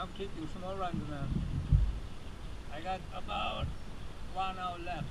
I'm keeping some more runs now. I got about one hour left.